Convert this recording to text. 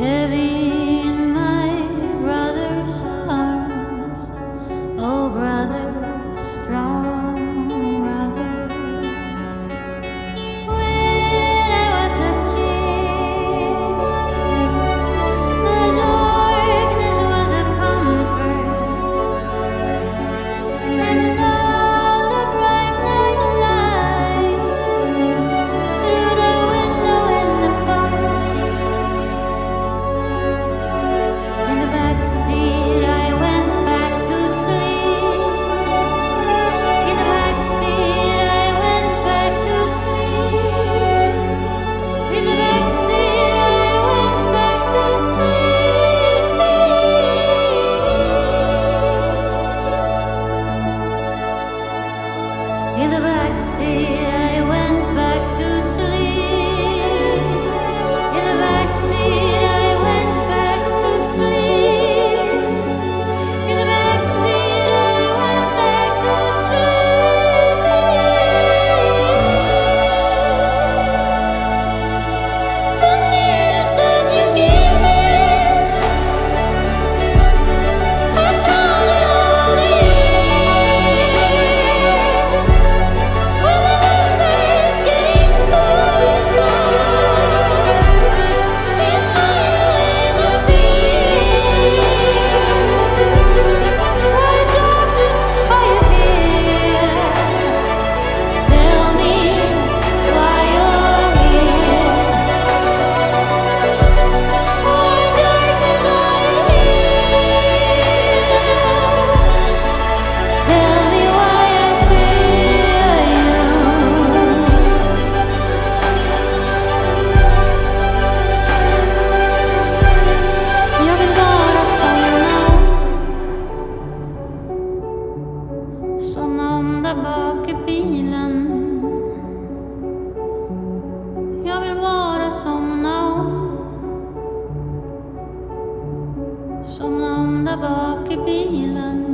heavy där bak i bilen. Jag vill bara somna om. Somna om där bak i bilen.